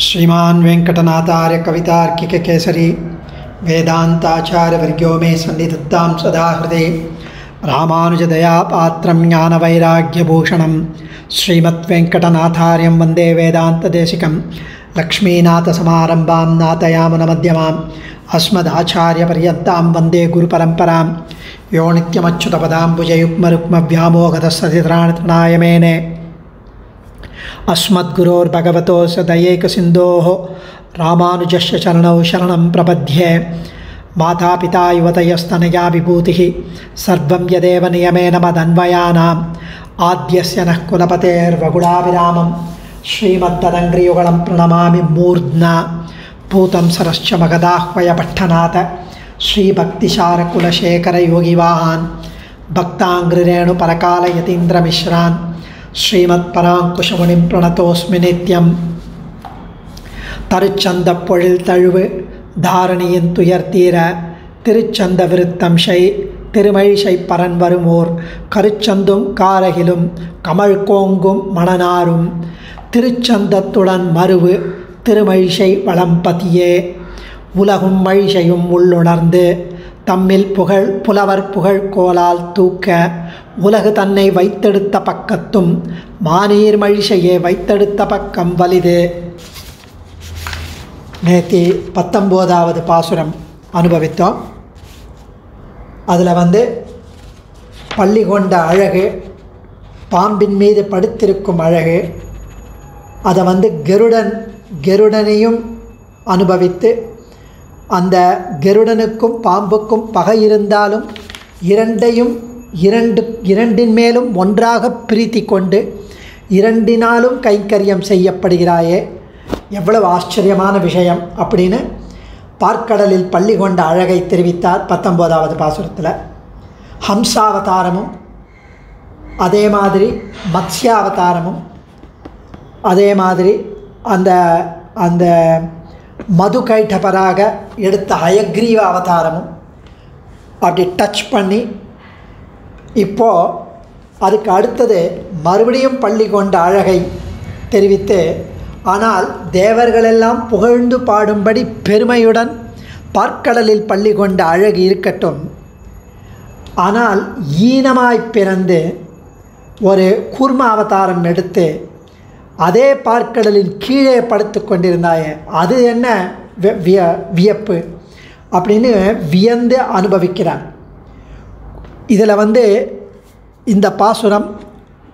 श्रीमान् कवितार्किककेसरी वेदान्ताचार्यवर्यो मे सन्निधत्तां सदा हृदे रामानुजदयापात्रं ज्ञानवैराग्यभूषणं, श्रीमद्वेङ्कटनाथार्यं वंदे वेदान्तदेशिकं, लक्ष्मीनाथसमारम्भां नाथयामनमध्यमाम् अस्मदाचार्यपर्यन्तां वंदे गुरुपरम्परां, यो नित्यमच्युतपदाम्बुजयुग्मरुक्मव्यामोगतस्सतित्राणतृणाय मेने अस्मद्गुरोर्भगवतोऽस्य दयैकसिन्धोः रामानुजस्य चरणौ शरणं प्रपद्ये। मातापिता युवतयस्तनया विभूतिः, सर्वं यदेव नियमेन मदन्वयानाम्। आद्यस्य नः कुलपतेर्वगुणाभिरामं श्रीमद्ददङ्ग्रियुगलं प्रणमामि मूर्ध्ना। भूतं सरश्च मगदाह्वयपट्टनाथ श्रीभक्तिसारकुलशेखरयोगिवाहान् भक्ताङ्ग्रिरेणुपरकालयतीन्द्रमिश्रान् ஸ்ரீமத்பராங்குஷமுனிம் பிரணதோஸ்மி நித்யம். தருச்சந்த பொழில் தழுவு தாரணியின் துயர் தீர திருச்சந்த விருத்தம் ஷை திருமழிசை பரன் வருமோர் கருச்சந்தும் காரகிலும் கமல் கோங்கும் மணனாரும் திருச்சந்தத்துடன் மருவு திருமழிசை வளம்பதியே. உலகும் மழிசையும் உள்ளுணர்ந்து தம்மில் புகழ் புலவர் புகழ் கோலால் தூக்க உலகு தன்னை வைத்தெடுத்த பக்கத்தும் மானீர் மழிசையே வைத்தெடுத்த பக்கம் வலிது. நேத்தி பத்தொம்போதாவது பாசுரம் அனுபவித்தோம். அதில் வந்து பள்ளி கொண்ட அழகு பாம்பின் மீது படுத்திருக்கும் அழகு அதை வந்து கெருடன் கெருடனையும் அனுபவித்து அந்த கருடனுக்கும் பாம்புக்கும் பகை இருந்தாலும் இரண்டையும் இரண்டு இரண்டின் மேலும் ஒன்றாக பிரீத்தி கொண்டு இரண்டினாலும் கைங்கரியம் செய்யப்படுகிறாயே. எவ்வளவு ஆச்சரியமான விஷயம் அப்படின்னு பார்க்கடலில் பள்ளி கொண்ட அழகை தெரிவித்தார் பத்தொம்போதாவது பாசுரத்தில். ஹம்சாவதாரமும் அதே மாதிரி மத்ஸ்யாவதாரமும் அதே மாதிரி அந்த அந்த மது கைட்டபராக எடுத்த ஹயக்ரீவ அவதாரமும் அப்படி டச் பண்ணி இப்போது அதுக்கு அடுத்தது மறுபடியும் பள்ளி கொண்ட அழகை தெரிவித்து ஆனால் தேவர்களெல்லாம் புகழ்ந்து பாடும்படி பெருமையுடன் பார்க்கடலில் பள்ளி கொண்ட அழகு இருக்கட்டும். ஆனால் ஈனமாய் பிறந்து ஒரு கூர்ம அவதாரம் எடுத்து அதே பார்க்கடலின் கீழே படுத்து கொண்டிருந்தாயே அது என்ன? விய வியப்பு. அப்படின்னு வியந்து அனுபவிக்கிறான். இதில் வந்து இந்த பாசுரம்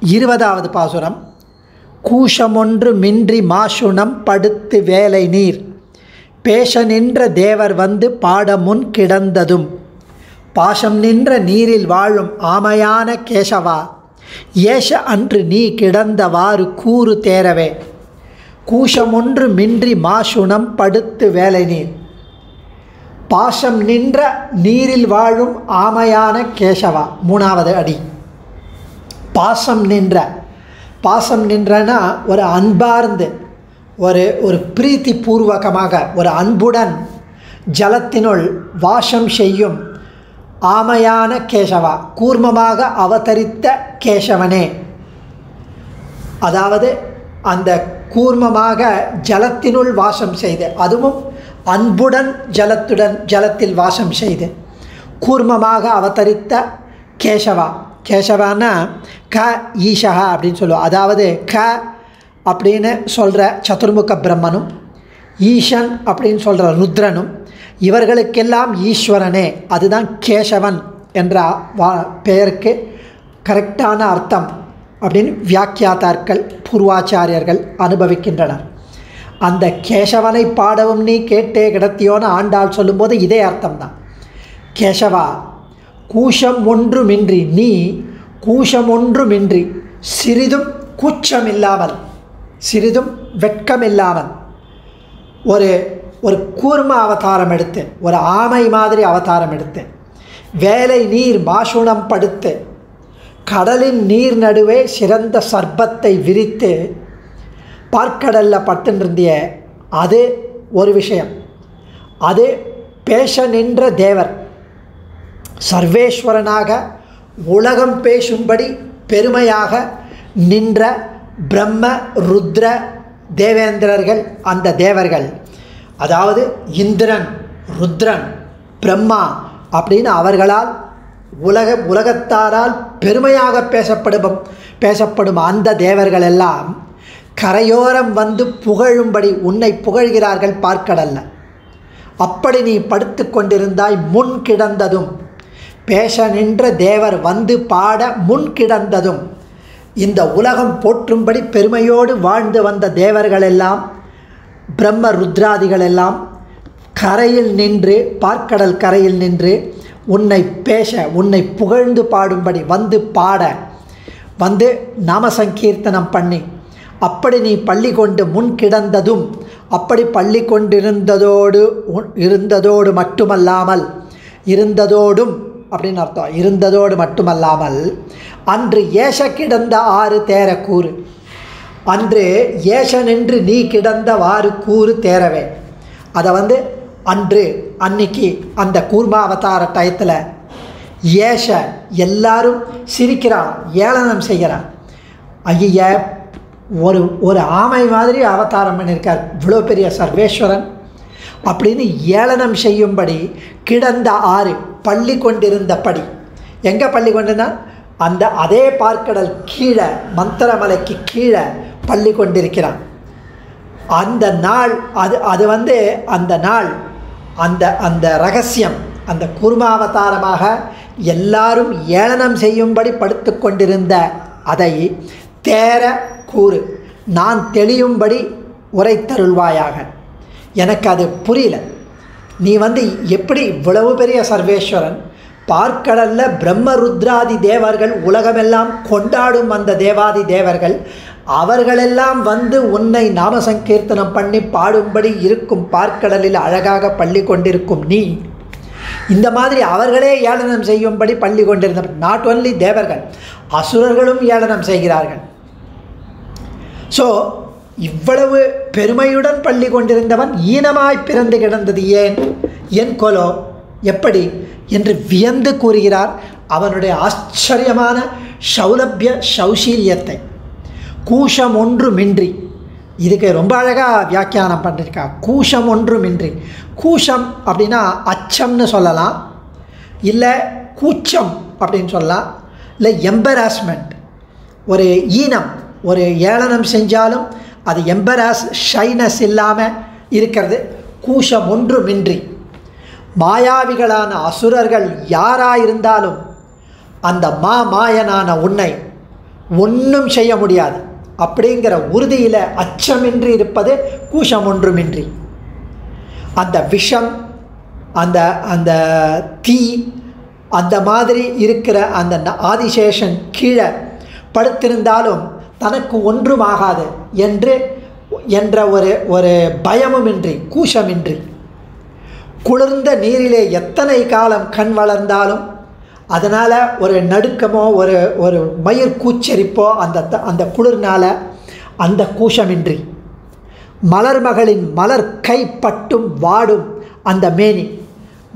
இருபதாவது பாசுரம் கூஷமொன்று மின்றி மாசுணம் படுத்து வேலை நீர். பேச நின்ற தேவர் வந்து பாட முன் கிடந்ததும். பாசம் நின்ற நீரில் வாழும் ஆமையான கேசவா. ஏஷ அன்று நீ கிடந்தவாறு கூறு தேரவே கூஷமொன்று மின்றி மாசுணம் படுத்து வேலை நீர் பாசம் நின்ற நீரில் வாழும் ஆமையான கேசவா. மூணாவது அடி. பாசம் நின்ற. பாசம் நின்றனா ஒரு அன்பார்ந்து ஒரு ஒரு பிரீத்தி பூர்வகமாக ஒரு அன்புடன் ஜலத்தினுள் வாசம் செய்யும் ஆமையான கேசவா கூர்மமாக அவதரித்த கேசவனே. அதாவது அந்த கூர்மமாக ஜலத்தினுள் வாசம் செய்து அதுவும் அன்புடன் ஜலத்துடன் ஜலத்தில் வாசம் செய்து கூர்மமாக அவதரித்த கேசவா. கேசவானா க ஈஷா அப்படின்னு சொல்லுவோம். அதாவது க அப்படின்னு சொல்கிற சதுர்முக பிரம்மனும் ஈஷன் அப்படின்னு சொல்கிற ருத்ரனும் இவர்களுக்கெல்லாம் ஈஸ்வரனே அதுதான் கேசவன் என்ற வா பெயருக்கு கரெக்டான அர்த்தம் அப்படின்னு வியாக்கியாதார்கள் பூர்வாச்சாரியர்கள் அனுபவிக்கின்றனர். அந்த கேசவனை பாடவும் நீ கேட்டே கிடத்தியோன்னு ஆண்டாள் சொல்லும்போது இதே அர்த்தம்தான். கேசவா கூஷம் ஒன்றுமின்றி நீ கூஷம் ஒன்றுமின்றி சிறிதும் கூச்சமில்லாமல் சிறிதும் வெட்கமில்லாமல் ஒரு ஒரு கூர்ம அவதாரம் எடுத்து ஒரு ஆமை மாதிரி அவதாரம் எடுத்து வேலை நீர் பாஷுணம் படுத்து கடலின் நீர் நடுவே சிறந்த சர்ப்பத்தை விரித்து பார்க்கடலில் பட்டுருந்திய அது ஒரு விஷயம். அது பேச நின்ற தேவர். சர்வேஸ்வரனாக உலகம் பேசும்படி பெருமையாக நின்ற பிரம்ம ருத்ர தேவேந்திரர்கள் அந்த தேவர்கள். அதாவது இந்திரன் ருத்ரன் பிரம்மா அப்படின்னு அவர்களால் உலக உலகத்தாரால் பெருமையாக பேசப்படும் பேசப்படும் அந்த தேவர்கள் எல்லாம் கரையோரம் வந்து புகழும்படி உன்னை புகழ்கிறார்கள் பார்க்கடல்ல. அப்படி நீ படுத்து கொண்டிருந்தாய் முன் கிடந்ததும். பேச நின்ற தேவர் வந்து பாட முன் கிடந்ததும். இந்த உலகம் போற்றும்படி பெருமையோடு வாழ்ந்து வந்த தேவர்களெல்லாம் பிரம்ம ருத்ராதிகள் எல்லாம் கரையில் நின்று பார்க்கடல் கரையில் நின்று உன்னை பேச உன்னை புகழ்ந்து பாடும்படி வந்து பாட வந்து நாம சங்கீர்த்தனம் பண்ணி அப்படி நீ பள்ளி கொண்டு முன் கிடந்ததும் அப்படி பள்ளி கொண்டிருந்ததோடு உ- இருந்ததோடு மட்டுமல்லாமல் இருந்ததோடும் அப்படின்னு அர்த்தம் இருந்ததோடு மட்டுமல்லாமல் அன்று ஏச கிடந்த ஆறு தேர கூறு அன்று ஏசனென்று நீ கிடந்த வாறு கூறு தேரவே அதை வந்து அன்று அன்னைக்கு அந்த கூர்மா அவதார டயத்தில் ஏஷ எல்லாரும் சிரிக்கிறான் ஏளனம் செய்கிறான். ஐய ஒரு ஒரு ஆமை மாதிரி அவதாரம் பண்ணியிருக்கார் இவ்வளோ பெரிய சர்வேஸ்வரன். அப்படின்னு ஏளனம் செய்யும்படி கிடந்த ஆறு பள்ளி கொண்டிருந்தபடி. எங்கே பள்ளி கொண்டுனா? அந்த அதே பார்க்கடல் கீழே மந்திரமலைக்கு கீழே பள்ளி கொண்டிருக்கிறான். அந்த நாள் அது அது வந்து அந்த நாள் அந்த அந்த ரகசியம் அந்த குருமாவதாரமாக எல்லாரும் ஏளனம் செய்யும்படி படுத்து கொண்டிருந்த அதை தேர கூறு. நான் தெளியும்படி உரைத்தருள்வாயாக. எனக்கு அது புரியல. நீ வந்து எப்படி இவ்வளவு பெரிய சர்வேஸ்வரன்? பார்க்கடலில் பிரம்ம ருத்ராதி தேவர்கள் உலகமெல்லாம் கொண்டாடும் அந்த தேவாதி தேவர்கள் அவர்களெல்லாம் வந்து உன்னை நாம சங்கீர்த்தனம் பண்ணி பாடும்படி இருக்கும் பார்க்கடலில் அழகாக பள்ளி கொண்டிருக்கும் நீ. இந்த மாதிரி அவர்களே ஏளனம் செய்யும்படி பள்ளி கொண்டிருந்த நாட் ஒன்லி தேவர்கள் அசுரர்களும் ஏளனம் செய்கிறார்கள். ஸோ இவ்வளவு பெருமையுடன் பள்ளி கொண்டிருந்தவன் ஈனமாய் பிறந்து கிடந்தது ஏன்? என் கொலோ எப்படி? என்று வியந்து கூறுகிறார் அவனுடைய ஆச்சரியமான சௌலபிய சௌசீல்யத்தை கூஷம் ஒன்றுமின்றி இதுக்கு ரொம்ப அழகாக வியாக்கியானம் பண்ணியிருக்கா கூஷம் ஒன்றுமின்றி கூஷம் அப்படின்னா அச்சம்னு சொல்லலாம். இல்லை கூச்சம் அப்படின்னு சொல்லலாம். இல்லை எம்பராஸ்மெண்ட் ஒரு ஈனம் ஒரு ஏளனம் செஞ்சாலும் அது எம்பராஸ் ஷைனஸ் இல்லாமல் இருக்கிறது. கூஷம் ஒன்றுமின்றி மாயாவிகளான அசுரர்கள் யாராயிருந்தாலும் அந்த மா மாயனான உன்னை ஒன்றும் செய்ய முடியாது. அப்படிங்கிற உறுதியில் அச்சமின்றி இருப்பது கூஷம் ஒன்றுமின்றி. அந்த விஷம் அந்த அந்த தீ அந்த மாதிரி இருக்கிற அந்த ஆதிசேஷன் கீழே படுத்திருந்தாலும் தனக்கு ஒன்றுமாகாது என்று என்ற ஒரு ஒரு பயமுமின்றி கூஷமின்றி. குளிர்ந்த நீரிலே எத்தனை காலம் கண் வளர்ந்தாலும் அதனால் ஒரு நடுக்கமோ ஒரு ஒரு மயிர் கூச்சரிப்போ அந்த த- அந்த குளிர்னால் அந்த கூஷமின்றி. மலர்மகளின் மலர் கைப்பட்டும் வாடும் அந்த மேனி.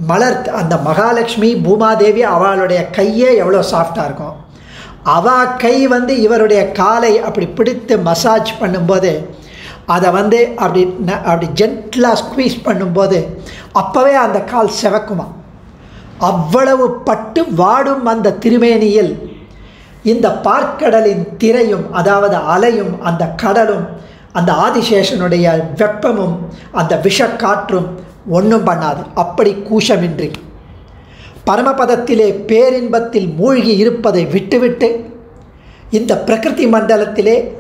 மலர் அந்த மகாலட்சுமி பூமாதேவி அவளுடைய கையே எவ்வளோ சாஃப்டாக இருக்கும். அவ கை வந்து இவருடைய காலை அப்படி பிடித்து மசாஜ் பண்ணும்போது அதை வந்து அப்படி ந- அப்படி ஜென்டிலாக ஸ்குவீஸ் பண்ணும்போது அப்போவே அந்த கால் செவக்குமா. அவ்வளவு பட்டு வாடும் அந்த திருமேனியில் இந்த பார்க்கடலின் திரையும் அதாவது அலையும் அந்த கடலும் அந்த ஆதிசேஷனுடைய வெப்பமும் அந்த விஷக்காற்றும் ஒன்றும் பண்ணாது. அப்படி கூஷமின்றி. பரமபதத்திலே பேரின்பத்தில் மூழ்கி இருப்பதை விட்டுவிட்டு இந்த பிரகிருதி மண்டலத்திலே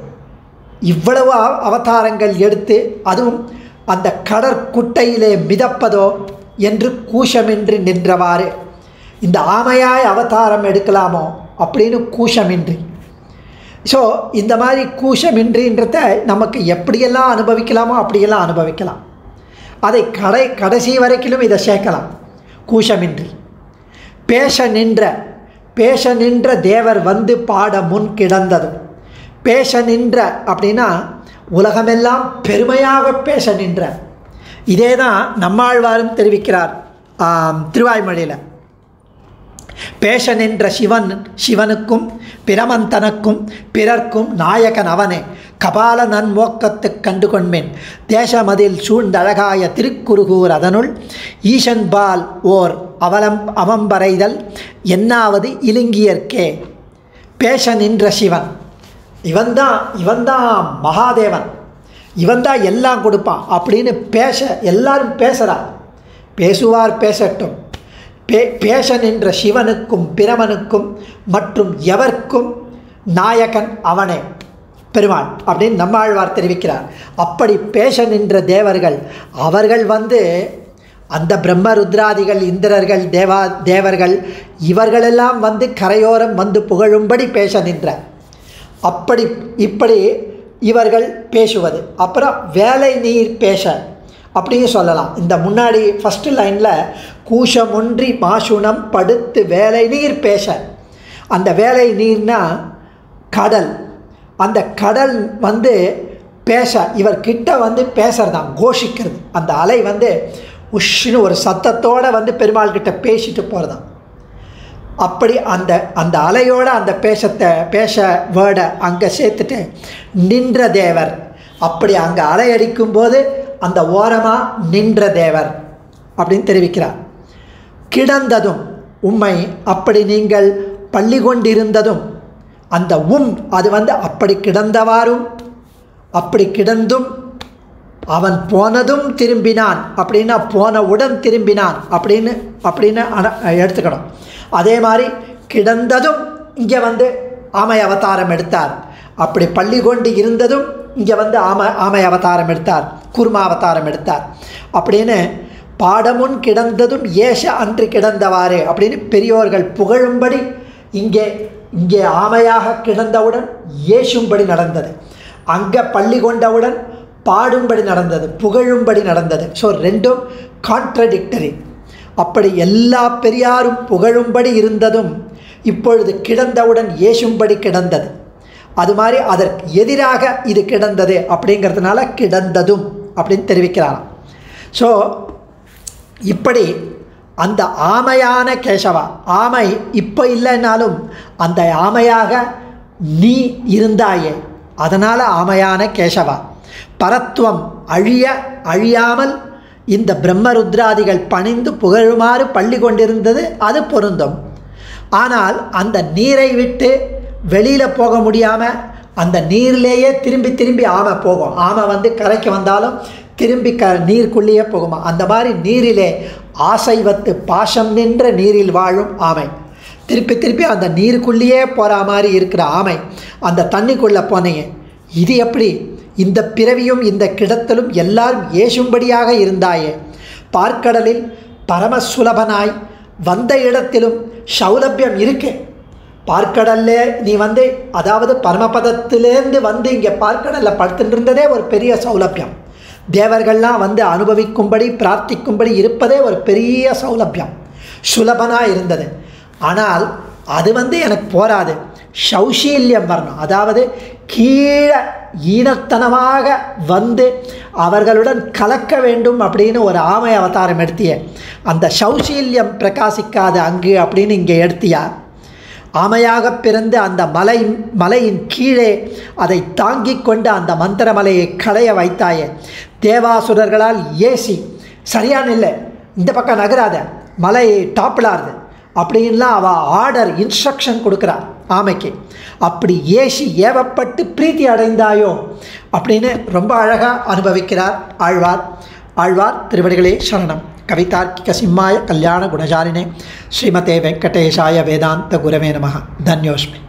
இவ்வளவு அவ- அவதாரங்கள் எடுத்து அதுவும் அந்த கடற்குட்டையிலே மிதப்பதோ என்று கூஷமின்றி நின்றவாறு. இந்த ஆமையாய் அவதாரம் எடுக்கலாமோ? அப்படின்னு கூஷமின்றி. ஸோ இந்த மாதிரி கூஷமின்றின்றத நமக்கு எப்படியெல்லாம் அனுபவிக்கலாமோ அப்படியெல்லாம் அனுபவிக்கலாம். அதை கடை கடைசி வரைக்கிலும் இதை சேர்க்கலாம். கூஷமின்றி. பேச நின்ற பேச நின்ற தேவர் வந்து பாட முன் கிடந்ததும். பேச நின்ற அப்படின்னா உலகமெல்லாம் பெருமையாக பேச நின்ற இதே தான் நம்மாழ்வாரும் தெரிவிக்கிறார் திருவாய்மொழியில். பேச நின்ற சிவன் சிவனுக்கும் பிரமன் தனக்கும் பிறர்க்கும் நாயகன் அவனே. கபால நன்மோக்கத்து கண்டு கொண்மேன் தேசமதில் சூழ்ந்தழகாய திருக்குறுகூர் அதனுள் ஈசன்பால் ஓர் அவலம் அவம்பரைதல் என்னாவது இலுங்கியர்க்கே பேஷன் நின்ற சிவன். இவன்தான் இவன்தான் மகாதேவன். இவன்தான் எல்லாம் கொடுப்பான் அப்படின்னு பேச எல்லாரும் பேசுகிறா பேசுவார் பேசட்டும். பே பேச நின்ற சிவனுக்கும் பிரமனுக்கும் மற்றும் எவர்க்கும் நாயகன் அவனே. பெருமாள் அப்படின்னு நம்மாழ்வார் தெரிவிக்கிறார். அப்படி பேச நின்ற தேவர்கள் அவர்கள் வந்து அந்த பிரம்ம ருத்ராதிகள் இந்திரர்கள் தேவா தேவர்கள் இவர்களெல்லாம் வந்து கரையோரம் வந்து புகழும்படி பேச நின்ற. அப்படி இப்படி இவர்கள் பேசுவது. அப்புறம் வேலை நீர் பேச அப்படின்னு சொல்லலாம். இந்த முன்னாடி ஃபஸ்ட்டு லைனில் கூஷமொன்றி பாசுணம் படுத்து வேலை நீர் பேச. அந்த வேலை நீர்னா கடல். அந்த கடல் வந்து பேச. இவர் கிட்ட வந்து பேசுகிறதாம் கோஷிக்கிறது. அந்த அலை வந்து உஷ்னு ஒரு சத்தத்தோடு வந்து பெருமாள் கிட்ட பேசிட்டு போகிறதாம் அப்படி அந்த அந்த அலையோட அந்த பேசத்தை பேச வேர்டை அங்கே சேர்த்துட்டு நின்ற தேவர். அப்படி அங்கே அலையடிக்கும் போது அந்த ஓரமாக நின்ற தேவர் அப்படின்னு தெரிவிக்கிறார். கிடந்ததும் உம்மை அப்படி நீங்கள் பள்ளி கொண்டிருந்ததும் அந்த உம் அது வந்து அப்படி கிடந்தவாறும் அப்படி கிடந்தும் அவன் போனதும் திரும்பினான். அப்படின்னா போனவுடன் திரும்பினான். அப்படின்னு அப்படின்னு எடுத்துக்கணும். அதே மாதிரி கிடந்ததும் இங்கே வந்து ஆமை அவதாரம் எடுத்தார். அப்படி பள்ளி கொண்டு இருந்ததும் இங்கே வந்து ஆமை ஆமை அவதாரம் எடுத்தார். குர்மா அவதாரம் எடுத்தார். அப்படின்னு பாடமுன் கிடந்ததும் ஏஷ அன்று கிடந்தவாறு அப்படின்னு பெரியோர்கள் புகழும்படி இங்கே இங்கே ஆமையாக கிடந்தவுடன் ஏசும்படி நடந்தது. அங்கே பள்ளி கொண்டவுடன் பாடும்படி நடந்தது புகழும்படி நடந்தது. ஸோ ரெண்டும் கான்ட்ரடிக்டரி அப்படி எல்லா பெரியாரும் புகழும்படி இருந்ததும் இப்பொழுது கிடந்தவுடன் ஏசும்படி கிடந்தது. அது மாதிரி அதற்கு எதிராக இது கிடந்தது அப்படிங்கிறதுனால கிடந்ததும் அப்படின்னு தெரிவிக்கிறாராம். ஸோ இப்படி அந்த ஆமையான கேசவா ஆமை இப்போ இல்லைன்னாலும் அந்த ஆமையாக நீ இருந்தாயே அதனால் ஆமையான கேசவா. பரத்துவம் அழிய அழியாமல் இந்த பிரம்மருத்ராதிகள் பணிந்து புகழுமாறு பள்ளி கொண்டிருந்தது அது பொருந்தும். ஆனால் அந்த நீரை விட்டு வெளியில் போக முடியாமல் அந்த நீர்லேயே திரும்பி திரும்பி ஆமை போகும். ஆமை வந்து கரைக்கு வந்தாலும் திரும்பி க நீருக்குள்ளேயே போகுமா? அந்த மாதிரி நீரிலே ஆசை வத்து பாசம் நின்ற நீரில் வாழும் ஆமை. திருப்பி திருப்பி அந்த நீருக்குள்ளேயே போகிற மாதிரி இருக்கிற ஆமை அந்த தண்ணிக்குள்ளே போனீங்க இது எப்படி? இந்த பிறவியும் இந்த கிடத்தலும் எல்லாரும் ஏசும்படியாக இருந்தாயே. பார்க்கடலில் பரமசுலபனாய் வந்த இடத்திலும் சௌலபியம் இருக்கு. பார்க்கடல்ல நீ வந்து அதாவது பரமபதத்திலேருந்து வந்து இங்கே பார்க்கடலில் படுத்துட்டு இருந்ததே ஒரு பெரிய சௌலபியம். தேவர்கள்லாம் வந்து அனுபவிக்கும்படி பிரார்த்திக்கும்படி இருப்பதே ஒரு பெரிய சௌலபியம். சுலபனாக இருந்தது. ஆனால் அது வந்து எனக்கு போராது. சௌஷீல்யம் வரணும் அதாவது கீழே ஈனத்தனமாக வந்து அவர்களுடன் கலக்க வேண்டும் அப்படின்னு ஒரு ஆமை அவதாரம் எடுத்திய அந்த சௌஷீல்யம் பிரகாசிக்காத அங்கு அப்படின்னு இங்கே எடுத்தியார் ஆமையாக பிறந்து அந்த மலை மலையின் கீழே அதை தாங்கி கொண்டு அந்த மந்திரமலையை களைய வைத்தாயே தேவாசுரர்களால் ஏசி சரியான இல்லை இந்த பக்கம் நகராத மலை டாப்பிலாருது அப்படின்லாம் அவள் ஆர்டர் இன்ஸ்ட்ரக்ஷன் கொடுக்குறா ஆமைக்கு. அப்படி ஏசி ஏவப்பட்டு பிரீத்தி அடைந்தாயோ அப்படின்னு ரொம்ப அழகாக அனுபவிக்கிறார் ஆழ்வார். ஆழ்வார் திருவடிகளே சரணம். கவிதார்க்கிக சிம்மாய கல்யாண குணஜாலினே ஸ்ரீமதே வெங்கடேஷாய வேதாந்த குரவே நம தன்யோஸ்மி.